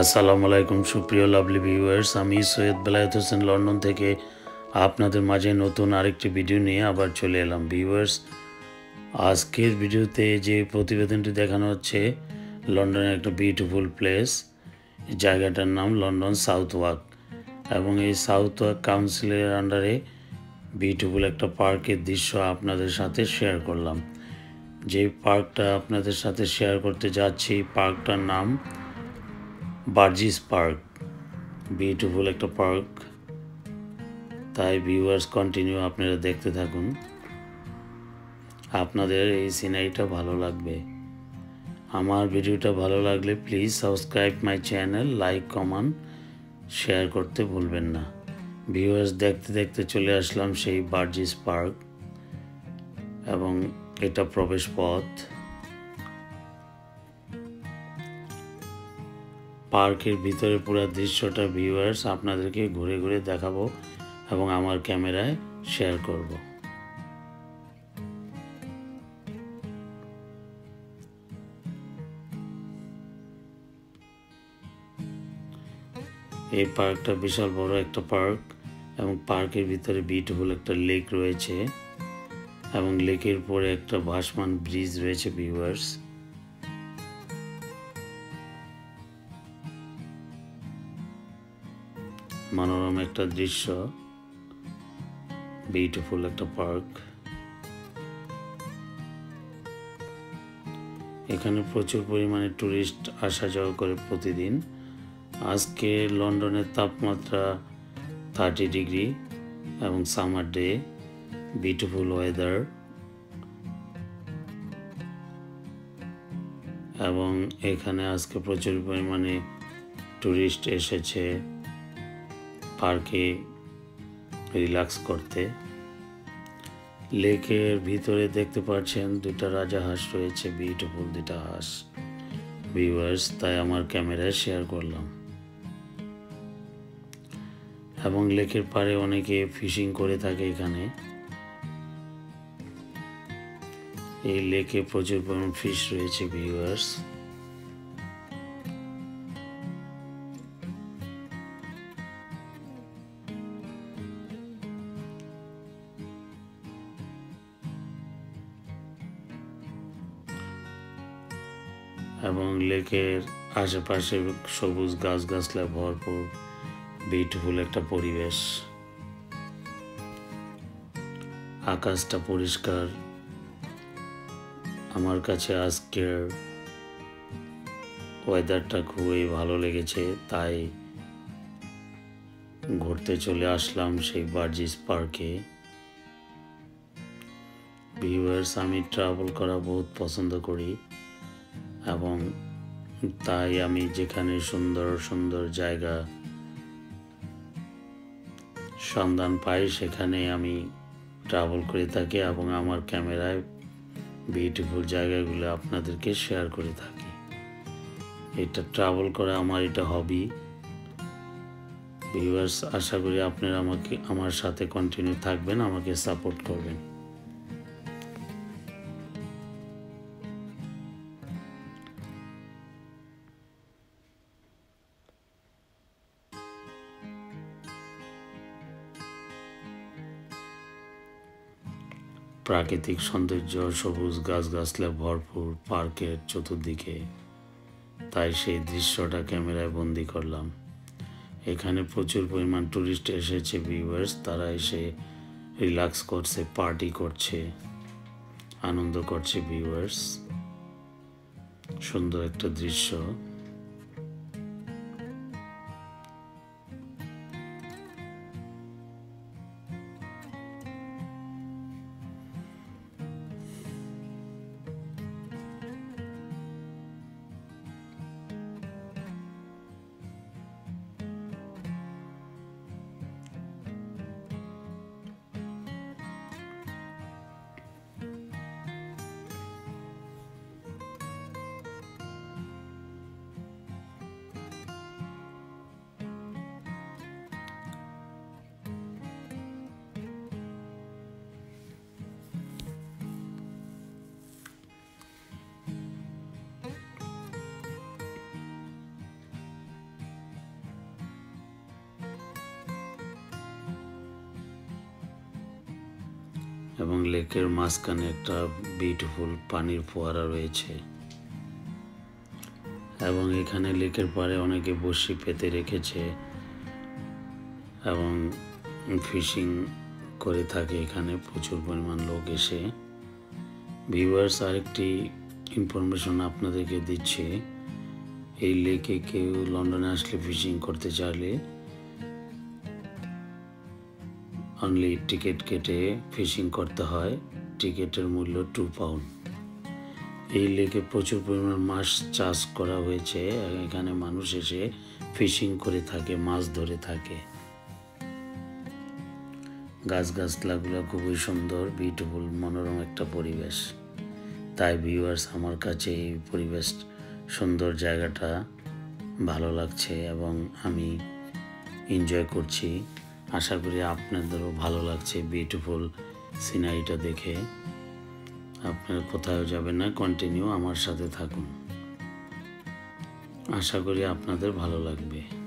আসসালামু আলাইকুম, সুপ্রিয় লাভলি ভিউয়ার্স আমি সৈয়দ বেলায়েত হোসেন, লন্ডন থেকে আপনাদের মাঝে নতুন আরেকটি ভিডিও নিয়ে আবার চলে এলাম। ভিউয়ার্স আজকের ভিডিওতে যে প্রতিবেদনটি দেখানো হচ্ছে, লন্ডনের একটা বিউটিফুল প্লেস জায়গাটার নাম লন্ডন সাউথ ওয়াক। এবং এই সাউথ ওয়াক কাউন্সিলের আন্ডারে বিউটিফুল একটা পার্কের দৃশ্য আপনাদের সাথে শেয়ার করলাম। যে পার্কটা আপনাদের সাথে শেয়ার করতে যাচ্ছি, পার্কটার নাম বার্জিস পার্ক, বিউটিফুল একটা পার্ক। তাই ভিউয়ার্স, কন্টিনিউ আপনারা দেখতে থাকুন। আপনাদের এই সিনারিটা ভালো লাগবে। আমার ভিডিওটা ভালো লাগলে please subscribe my channel, like, comment, share করতে ভুলবেন না। ভিউয়ার্স, দেখতে দেখতে চলে আসলাম সেই বার্জিস পার্ক এবং এটা প্রবেশ পথ। পার্কের ভিতরে পুরো দৃশ্যটা ভিউয়ার্স আপনাদেরকে ঘুরে ঘুরে দেখাবো এবং আমার ক্যামেরায় শেয়ার করব। এই পার্কটা বিশাল বড় একটা পার্ক এবং পার্কের ভিতরে বিউটিফুল একটা লেক রয়েছে এবং লেকের পরে একটা ভাসমান ব্রিজ রয়েছে ভিউয়ার্স মনোরম একটা দৃশ্য বিউটিফুল একটা পার্ক এখানে প্রচুর পরিমাণে টুরিস্ট আসা যাওয়া করে প্রতিদিন। আজকে লন্ডনের তাপমাত্রা থার্টি ডিগ্রি এবং সামার ডে বিউটিফুল ওয়েদার এবং এখানে আজকে প্রচুর পরিমাণে টুরিস্ট এসেছে। পার্কে রিল্যাক্স করতে। লেকের ভিতরে দেখতে পাচ্ছেন দুটা রাজা হাঁস রয়েছে বিউটিফুল দুটা হাঁস। ভিউয়ার্স তাই আমার ক্যামেরায় শেয়ার করলাম। এবং লেকের পাড়ে অনেকে ফিশিং করে থাকে এখানে। এই লেকে প্রচুর পরিমাণ ফিশ রয়েছে ভিউয়ার্স লেকের আশেপাশে সবুজ গাছগাছলা ভরপুর বিউটিফুল একটা পরিবেশ। আকাশটা পরিষ্কার। আমার কাছে আজকের ওয়েদারটা খুবই ভালো লেগেছে, তাই ঘুরতে চলে আসলাম সেই বার্জিস পার্কে। ভিউয়ার্স আমি ট্রাভেল করা বহুত পছন্দ করি, এবং তাই আমি যেখানে সুন্দর সুন্দর জায়গা সন্ধান পাই, সেখানে আমি ট্রাভেল করে থাকি এবং আমার ক্যামেরায় বিউটিফুল জায়গাগুলো আপনাদেরকে শেয়ার করে থাকি। এটা ট্রাভেল করা আমার এটা হবি ভিউয়ার্স আশা করি আপনারা আমাকে, আমার সাথে কন্টিনিউ থাকবেন, আমাকে সাপোর্ট করবেন। প্রাকৃতিক সৌন্দর্য, সবুজ গাছগাছলা ভরপুর পার্কের চতুর্দিকে। তাই সেই দৃশ্যটা ক্যামেরায় বন্দি করলাম। এখানে প্রচুর পরিমাণ টুরিস্ট এসেছে ভিউয়ার্স তারা এসে রিল্যাক্স করছে পার্টি করছে, আনন্দ করছে ভিউয়ার্স সুন্দর একটা দৃশ্য। এবং লেকের মাঝখানে একটা বিউটিফুল পানির ফোয়ারা রয়েছে। এবং এখানে লেকের পাড়ে অনেকে বসি পেতে রেখেছে এবং ফিশিং করে থাকে এখানে। প্রচুর পরিমাণ লোক এসে। ভিউয়ার্স, আরেকটি ইনফরমেশন আপনাদেরকে দিচ্ছি। এই লেকে কেউ লন্ডনে আসলে ফিশিং করতে চাইলে অনলি টিকিট কেটে ফিশিং করতে হয়। টিকিটের মূল্য টু পাউন্ড এই লেকে প্রচুর পরিমাণ মাছ চাষ করা হয়েছে। এখানে মানুষ এসে ফিশিং করে থাকে, মাছ ধরে থাকে। গাছ গাছলাগুলো খুবই সুন্দর বিউটিফুল মনোরম একটা পরিবেশ। তাই ভিউয়ার্স আমার কাছে এই পরিবেশ সুন্দর জায়গাটা ভালো লাগছে এবং আমি এনজয় করছি। আশা করি আপনাদেরও ভালো লাগছে বিউটিফুল সিনারিটা দেখে। আপনারা কোথাও যাবেন না কন্টিনিউ আমার সাথে থাকুন। আশা করি আপনাদের ভালো লাগবে।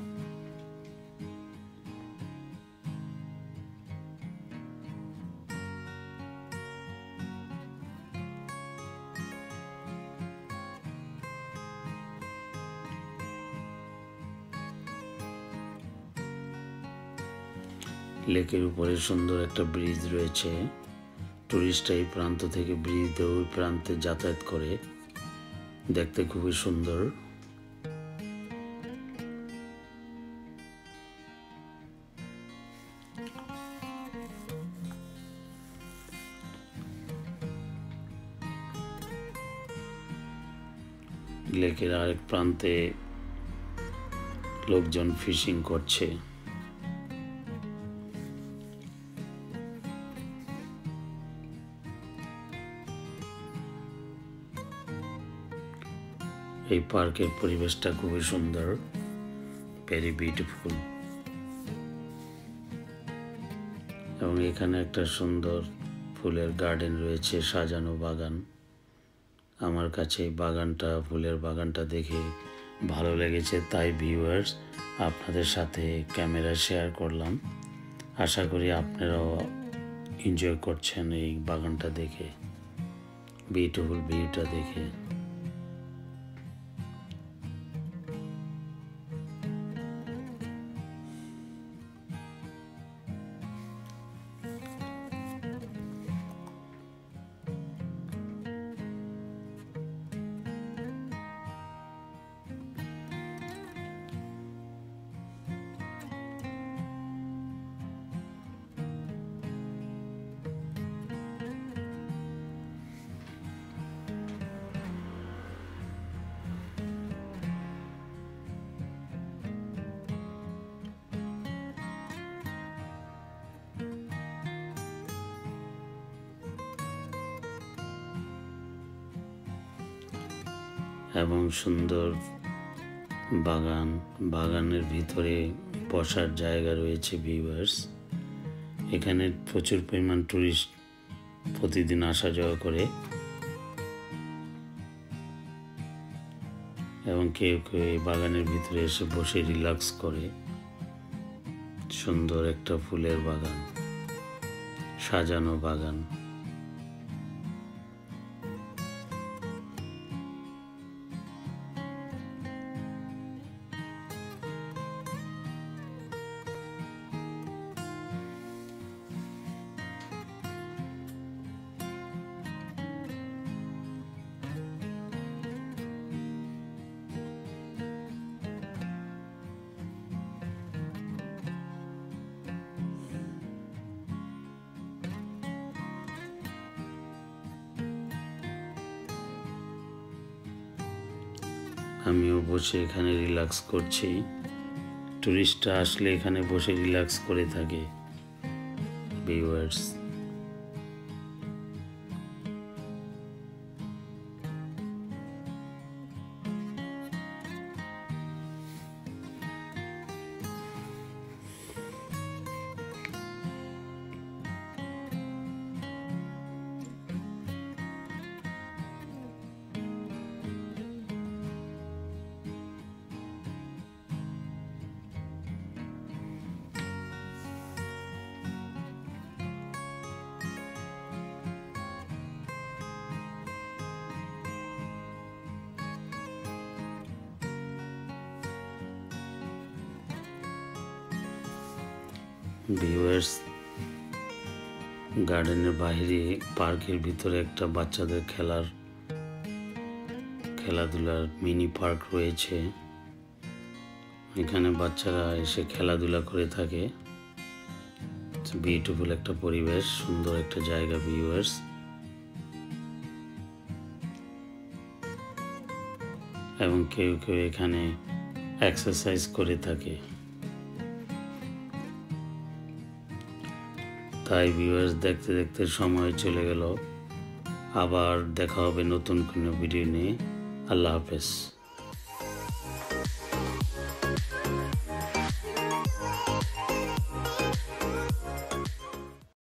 লেকের উপরে সুন্দর একটা ব্রিজ রয়েছে। টুরিস্টরা এই প্রান্ত থেকে ব্রিজ দিয়ে ওই প্রান্তে যাতায়াত করে। দেখতে খুবই সুন্দর। লেকের আরেক প্রান্তে লোকজন ফিশিং করছে। এই পার্কের পরিবেশটা খুবই সুন্দর। ভেরি বিউটিফুল এবং এখানে একটা সুন্দর ফুলের গার্ডেন রয়েছে, সাজানো বাগান। আমার কাছে বাগানটা, ফুলের বাগানটা দেখে ভালো লেগেছে। তাই ভিউয়ার্স আপনাদের সাথে ক্যামেরা শেয়ার করলাম। আশা করি আপনারাও এনজয় করছেন এই বাগানটা দেখে। বিউটিফুল ভিউটা দেখে। এবং সুন্দর বাগান, বাগানের ভিতরে বসার জায়গা রয়েছে ভিউয়ার্স এখানে প্রচুর পরিমাণ টুরিস্ট প্রতিদিন আসা যাওয়া করে। এবং কেউ কেউ এই বাগানের ভিতরে এসে বসে রিল্যাক্স করে। সুন্দর একটা ফুলের বাগান, সাজানো বাগান। আমিও বসে এখানে রিল্যাক্স করছি। টুরিস্টরা আসলে এখানে বসে রিল্যাক্স করে থাকে। ভিউয়ার্স ভিউয়ার্স গার্ডেনের বাইরে পার্কের ভিতরে একটা বাচ্চাদের খেলার খেলাধুলার মিনি পার্ক রয়েছে। এখানে বাচ্চারা এসে খেলাধুলা করে থাকে। বিউটিফুল একটা পরিবেশ, সুন্দর একটা জায়গা ভিউয়ার্স এবং কেউ কেউ এখানে এক্সারসাইজ করে থাকে। তাই ভিউয়ার্স দেখতে দেখতে সময় চলে গেল। আবার দেখা হবে নতুন কোনো ভিডিও নিয়ে। আল্লাহ হাফেজ।